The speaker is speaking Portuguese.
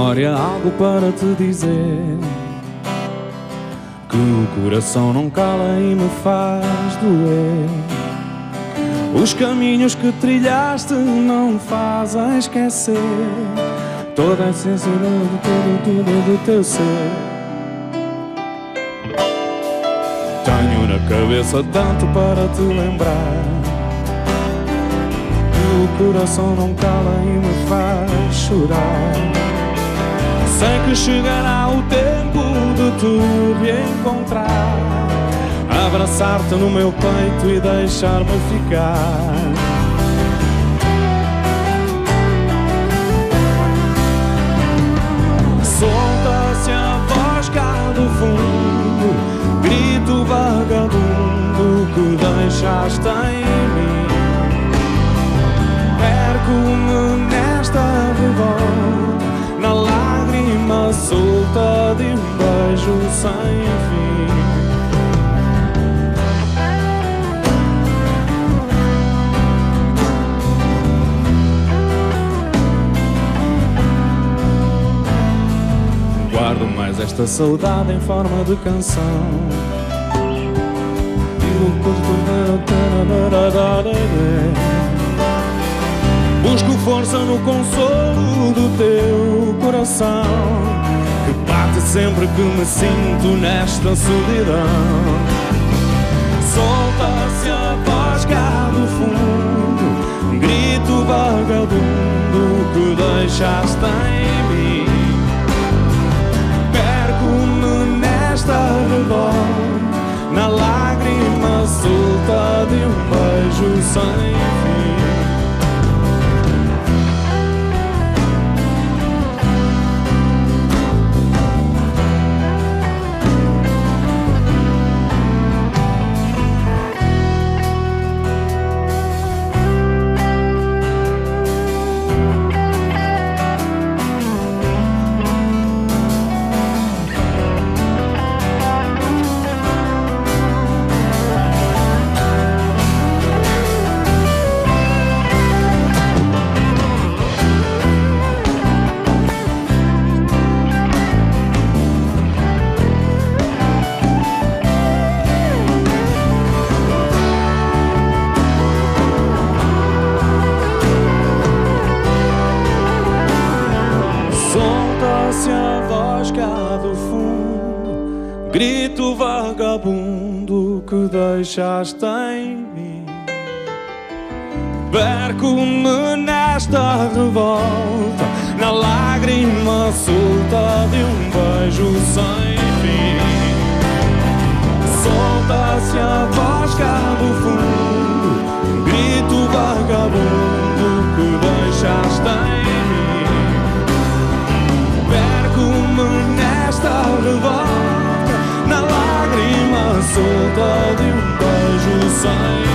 memória algo para te dizer. Que o coração não cala e me faz doer. Os caminhos que trilhaste não fazem esquecer toda a essência de tudo, tudo do teu ser. Tenho na cabeça tanto para te lembrar. Que o coração não cala e me faz chorar. Sei que chegará o tempo de te reencontrar. Abraçar-te no meu peito e deixar-me ficar. Solta-se a voz cá do fundo, grito vagabundo que deixaste em mim. Perco-me nesta revolta, de um beijo sem fim. Guardo mais esta saudade em forma de canção. Busco força no consolo do teu coração Sempre que me sinto nesta solidão. Solta-se a voz cá do fundo Grito vagabundo que deixaste em mim. Perco-me nesta revolta Na lágrima solta de um beijo sem grito vagabundo que deixaste em mim. Perco-me nesta revolta, na lágrima solta de um beijo sem fim. Solta-se a voz De um beijo sem